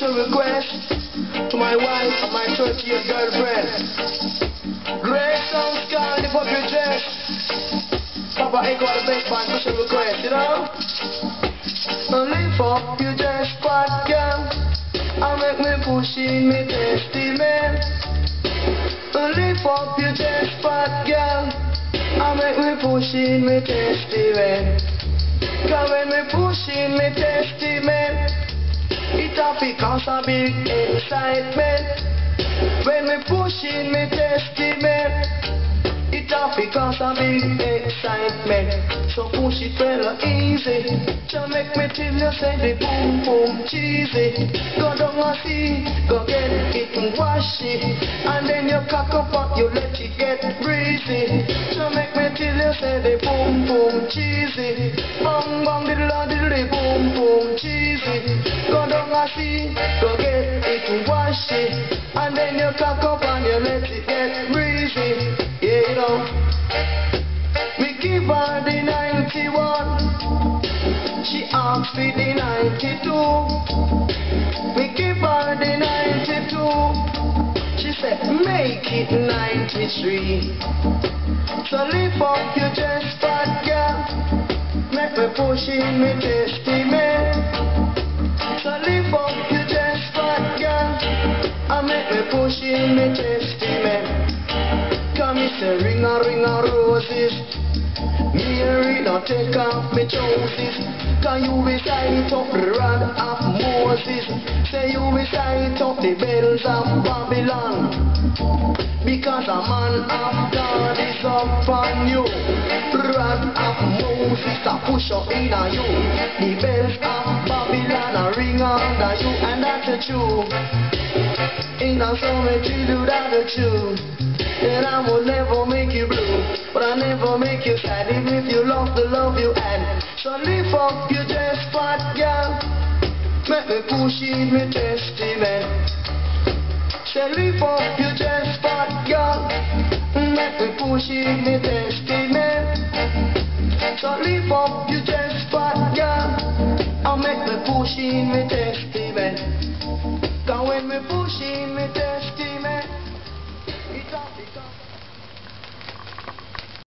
special request to my wife and my 30-year girlfriend. Great sounds called Up Your Dress. Papa Echo the bass band special request, you know? Lift up your chest, fat girl. I make me push in me testament. Lift up your chest, fat girl. I make me push in me testament. Cause when me push in me testament, fi cause a big excitement. When me push in me testament, it fi cause a big excitement. So push it well easy. To make me till you say the boom boom cheesy. Go down and see, go get it and wash it. And then you cock up and you let it get breezy. To make me till you say the boom boom cheesy. Bang bang diddle See, go get it and wash it. And then you cock up and you let it get breezy. Yeah, you know. Me give her the 91. She asked for the 92. Me give her the 92. She said, make it 93. So lift up your chest, fat girl. Make me push in me testament. Me push in me testament. Come me say ring a ring a roses. Mary, now take off me trousers. Can you recite up the rod of Moses? Say you recite up the bells of Babylon. Because a man of God is upon you. Rod of Moses a push up in a you. The bells of Babylon a ring under you. And that's the truth. Ain't no so much to do that the truth. And I will never make you blue, but I never make you sad even if you love the love you add. So lift up your chest, fat girl. Make me push in me testament. Say lift up your chest, fat girl. Make me push in me testament. So lift up your chest, fat girl. I'll make me push in me testament. When me push in me becomes